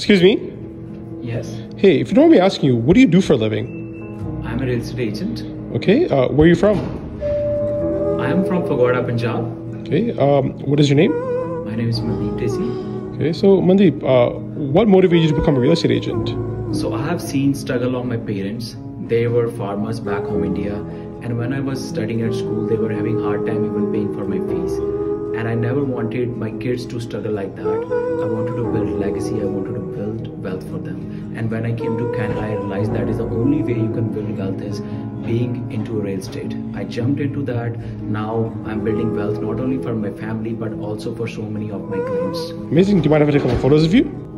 Excuse me? Yes, Hey, if you don't mind me asking you, what do you do for a living? I'm a real estate agent. Okay, uh, where are you from? I am from Pagoda, Punjab. Okay, um, what is your name? My name is Mandeep Desi. Okay, so Mandeep, uh, what motivated you to become a real estate agent? So I have seen struggle of my parents. They were farmers back home India, and when I was studying at school, they were having hard time even paying for my wanted my kids to struggle like that. I wanted to build legacy. I wanted to build wealth for them. And when I came to Canada, I realized that is the only way you can build wealth is being into real estate. I jumped into that. Now I'm building wealth not only for my family but also for so many of my clients. Amazing. Do you mind if I take a couple photos of you?